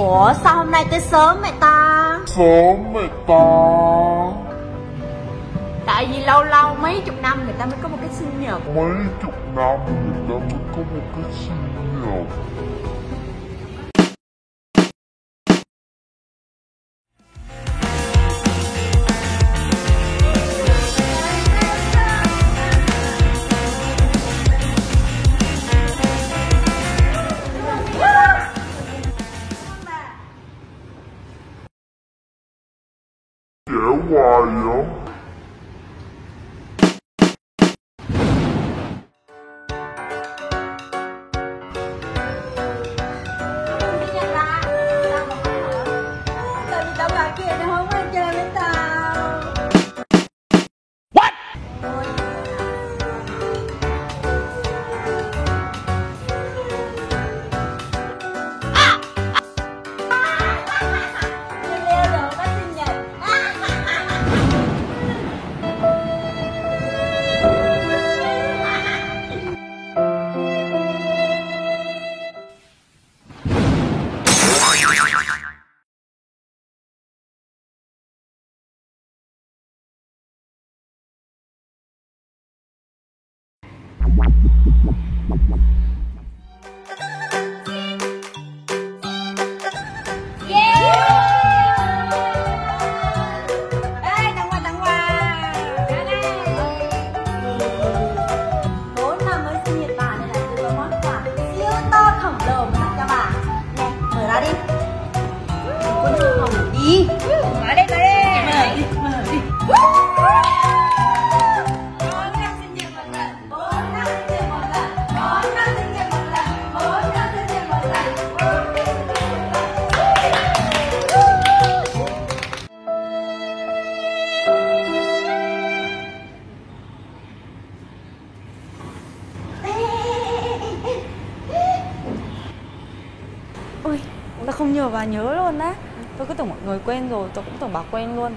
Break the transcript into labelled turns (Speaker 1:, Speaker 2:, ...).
Speaker 1: Ủa sao hôm nay tới sớm vậy ta?
Speaker 2: Sớm mày ta.
Speaker 1: Tại vì lâu lâu mấy chục năm người ta mới có một cái sinh nhật.
Speaker 2: Mấy chục năm người ta mới có một cái sinh nhật
Speaker 1: Hawaii. Khổng lồ mà tặng cho bà. Nè, mở ra đi. Con đưa đi.
Speaker 3: Không nhớ và nhớ luôn á. Tôi cứ tưởng mọi người quên rồi, tôi cũng tưởng bà quên luôn.